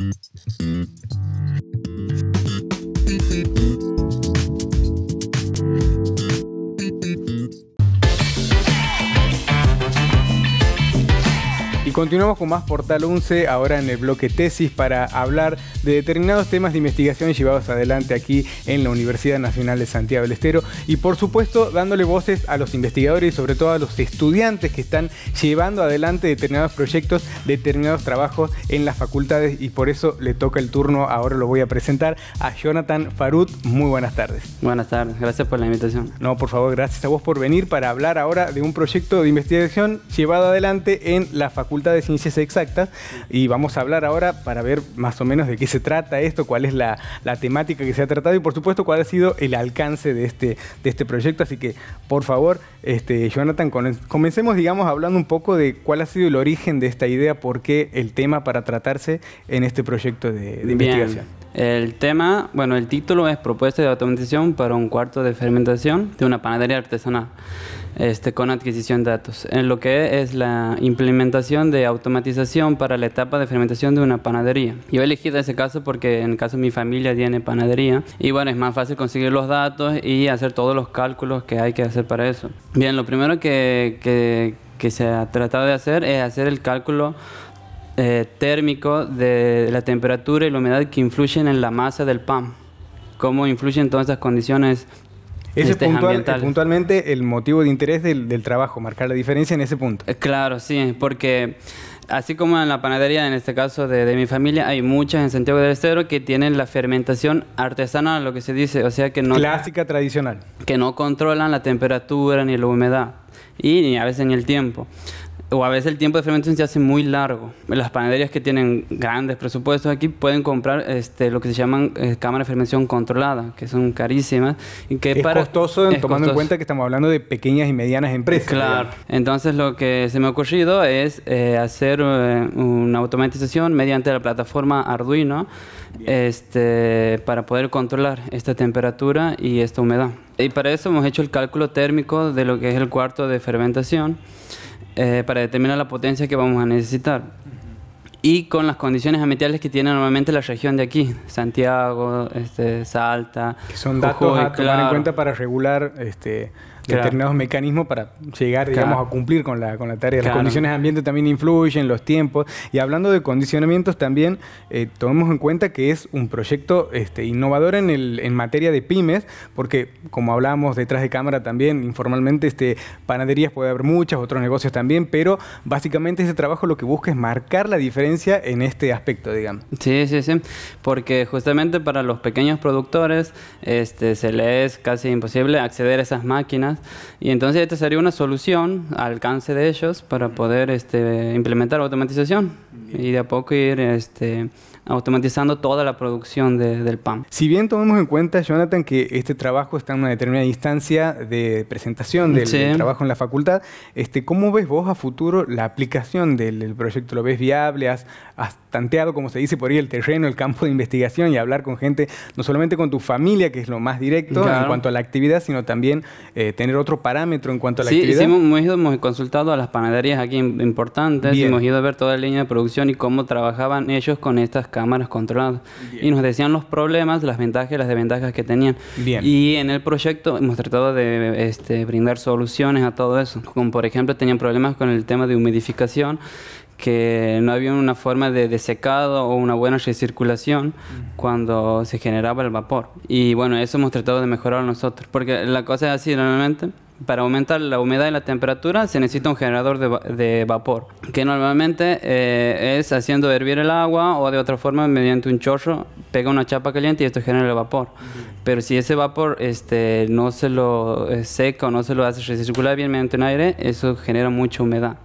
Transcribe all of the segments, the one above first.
フフフ。Continuamos con más Portal 11, ahora en el bloque tesis, para hablar de determinados temas de investigación llevados adelante aquí en la Universidad Nacional de Santiago del Estero. Y por supuesto, dándole voces a los investigadores y sobre todo a los estudiantes que están llevando adelante determinados proyectos, determinados trabajos en las facultades. Y por eso le toca el turno, ahora lo voy a presentar, a Jonathan Farut. Muy buenas tardes. Buenas tardes, gracias por la invitación. No, por favor, gracias a vos por venir para hablar ahora de un proyecto de investigación llevado adelante en la Facultad de Ciencias Exactas y vamos a hablar ahora para ver más o menos de qué se trata esto, cuál es la, temática que se ha tratado y por supuesto cuál ha sido el alcance de este, de este proyecto. Así que por favor, este, Jonathan, comencemos digamos hablando un poco de cuál ha sido el origen de esta idea, por qué el tema para tratarse en este proyecto de, investigación. El tema, bueno, el título es Propuesta de automatización para un cuarto de fermentación de una panadería artesanal este, con adquisición de datos. En lo que es la implementación de automatización para la etapa de fermentación de una panadería. Yo he elegido ese caso porque en el caso de mi familia tiene panadería y bueno, es más fácil conseguir los datos y hacer todos los cálculos que hay que hacer para eso. Bien, lo primero que, que, que se ha tratado de hacer es hacer el cálculo eh, térmico de la temperatura y la humedad que influyen en la masa del pan. Cómo influyen todas esas condiciones ese es puntual, puntualmente el motivo de interés del, trabajo, marcar la diferencia en ese punto. Eh, claro, sí, porque así como en la panadería, en este caso de, mi familia, hay muchas en Santiago del Estero que tienen la fermentación artesanal, lo que se dice, o sea que no... Clásica, tradicional. Que no controlan la temperatura ni la humedad y a veces ni el tiempo o a veces el tiempo de fermentación se hace muy largo. Las panaderías que tienen grandes presupuestos aquí pueden comprar este, lo que se llaman eh, cámaras de fermentación controlada, que son carísimas. Y que es costoso tomando en cuenta que estamos hablando de pequeñas y medianas empresas. Claro. Entonces lo que se me ha ocurrido es eh, hacer eh, una automatización mediante la plataforma Arduino este, para poder controlar esta temperatura y esta humedad. Y para eso hemos hecho el cálculo térmico de lo que es el cuarto de fermentación. Eh, para determinar la potencia que vamos a necesitar. Y con las condiciones ambientales que tiene normalmente la región de aquí, Santiago, este, Salta. Que son datos a tomar en cuenta para regular este, determinados mecanismos para llegar, digamos, a cumplir con la, con la tarea. Las condiciones de ambiente también influyen, los tiempos. Y hablando de condicionamientos, también eh, tomemos en cuenta que es un proyecto este, innovador en, el, en materia de pymes, porque como hablábamos detrás de cámara también, informalmente, este, panaderías puede haber muchas, otros negocios también, pero básicamente ese trabajo lo que busca es marcar la diferencia en este aspecto, digamos. Sí, sí, sí, porque justamente para los pequeños productores este, se les es casi imposible acceder a esas máquinas y entonces esta sería una solución al alcance de ellos para poder este, implementar automatización y de a poco ir este, automatizando toda la producción del pan. Si bien tomemos en cuenta, Jonathan, que este trabajo está en una determinada instancia de presentación del, trabajo en la facultad, este, ¿cómo ves vos a futuro la aplicación del, proyecto? ¿Lo ves viable? ¿Has, tanteado, como se dice por ahí, el terreno, el campo de investigación y hablar con gente, no solamente con tu familia, que es lo más directo en cuanto a la actividad, sino también eh, tener otro parámetro en cuanto a la actividad? Sí, hemos, ido, hemos consultado a las panaderías aquí importantes, hemos ido a ver toda la línea de producción y cómo trabajaban ellos con estas cámaras controladas. Y nos decían los problemas, las ventajas y las desventajas que tenían. Y en el proyecto hemos tratado de este, brindar soluciones a todo eso. Como por ejemplo tenían problemas con el tema de humidificación que no había una forma de, de secado o una buena recirculación cuando se generaba el vapor. Y bueno, eso hemos tratado de mejorar nosotros, porque la cosa es así normalmente para aumentar la humedad y la temperatura se necesita un generador de, vapor, que normalmente eh, es haciendo hervir el agua o de otra forma mediante un chorro pega una chapa caliente y esto genera el vapor. Pero si ese vapor este, no se lo eh, seca o no se lo hace recircular bien mediante un aire, eso genera mucha humedad.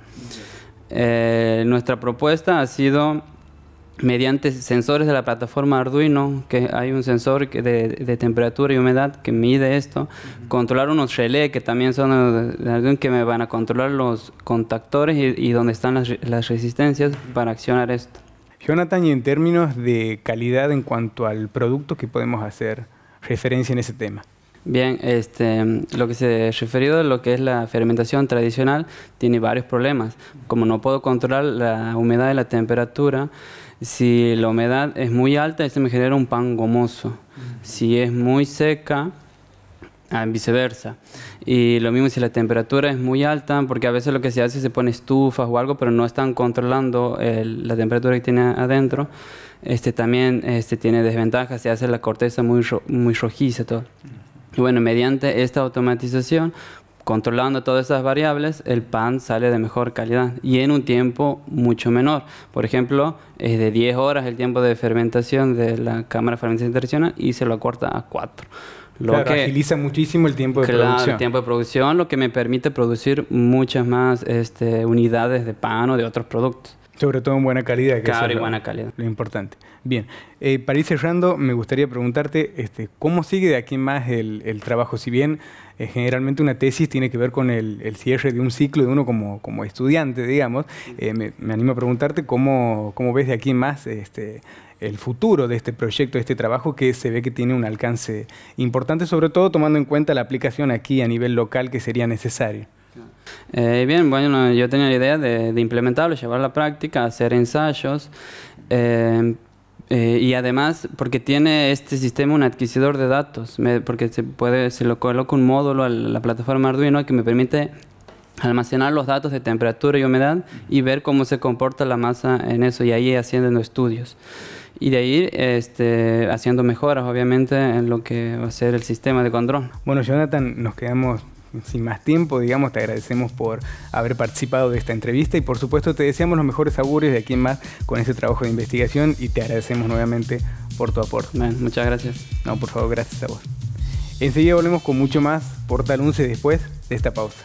Eh, nuestra propuesta ha sido mediante sensores de la plataforma Arduino, que hay un sensor de, temperatura y humedad que mide esto, controlar unos relés que también son de Arduino que me van a controlar los contactores y, donde están las, resistencias para accionar esto. Jonathan, y en términos de calidad en cuanto al producto que podemos hacer referencia en ese tema. Bien, este, lo que se ha referido a lo que es la fermentación tradicional tiene varios problemas. Como no puedo controlar la humedad y la temperatura, Si la humedad es muy alta, este me genera un pan gomoso. Si es muy seca, ah, viceversa. Y lo mismo si la temperatura es muy alta, porque a veces lo que se hace es se pone estufas o algo, pero no están controlando la temperatura que tiene adentro. Este también este, tiene desventajas, se hace la corteza muy, muy rojiza todo. Y bueno, mediante esta automatización controlando todas esas variables, el pan sale de mejor calidad y en un tiempo mucho menor. Por ejemplo, es de 10 horas el tiempo de fermentación de la cámara de fermentación tradicional y se lo acorta a 4. Lo que agiliza muchísimo el tiempo de producción. el tiempo de producción, lo que me permite producir muchas más este, unidades de pan o de otros productos. Sobre todo en buena calidad. Que claro, y buena calidad. Lo importante. Bien, eh, para ir cerrando, me gustaría preguntarte, este, ¿cómo sigue de aquí más el, el trabajo? Si bien eh, generalmente una tesis tiene que ver con el, el, cierre de un ciclo de uno como, como estudiante, digamos, eh, me, me, animo a preguntarte cómo, cómo ves de aquí más este, el futuro de este proyecto, de este trabajo que se ve que tiene un alcance importante, sobre todo tomando en cuenta la aplicación aquí a nivel local que sería necesario. Eh, bien, bueno, yo tenía la idea de, de, implementarlo, llevar a la práctica, hacer ensayos. Eh, eh, y además, porque tiene este sistema un adquisidor de datos, porque se puede, se lo coloca un módulo a la plataforma Arduino que me permite almacenar los datos de temperatura y humedad y ver cómo se comporta la masa en eso y ahí haciendo estudios. Y de ahí este, haciendo mejoras, obviamente, en lo que va a ser el sistema de control. Bueno, Jonathan, nos quedamos sin más tiempo, digamos, te agradecemos por haber participado de esta entrevista y por supuesto te deseamos los mejores augurios de aquí en más con este trabajo de investigación y te agradecemos nuevamente por tu aporte. muchas gracias. No, por favor, gracias a vos. Enseguida volvemos con mucho más Portal 11 después de esta pausa.